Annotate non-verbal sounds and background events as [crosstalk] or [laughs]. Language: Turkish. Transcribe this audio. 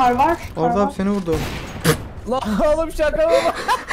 kar var. Kar Arda var. abi seni vurdu. Lan oğlum şaka mı? [laughs]